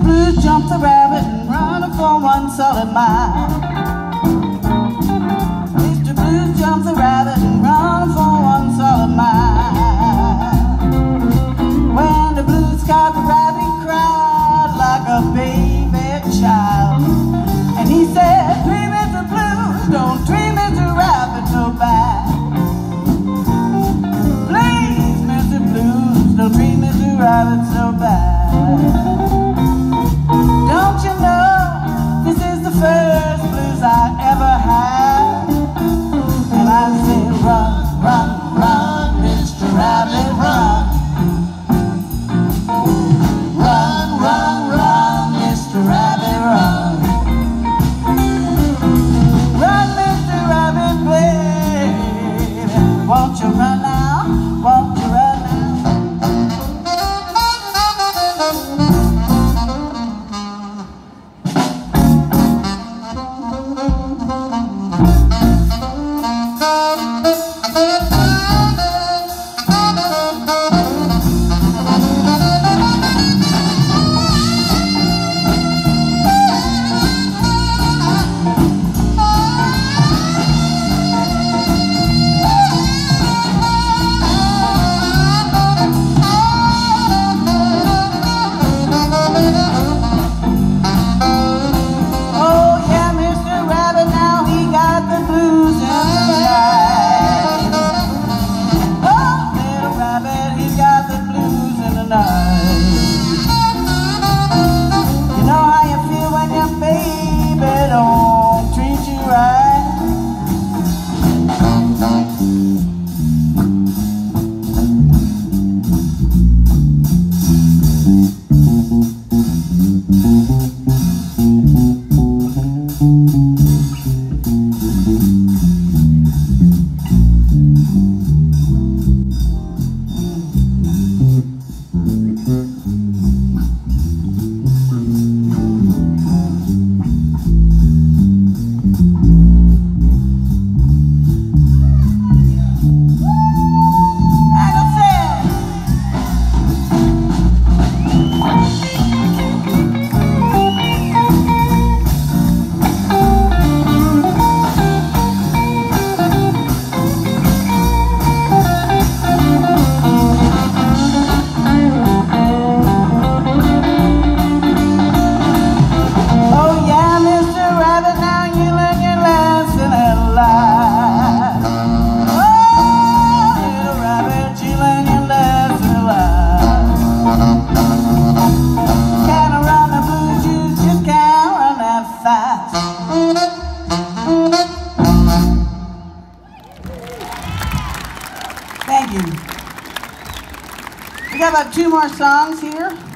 blue, jump the rabbit, and run for one solid mile. You. We got about two more songs here.